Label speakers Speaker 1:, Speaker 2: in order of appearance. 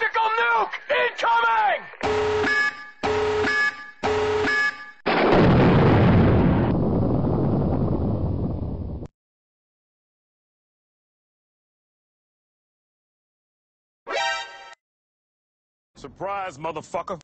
Speaker 1: Tactical nuke incoming!
Speaker 2: Surprise, motherfucker.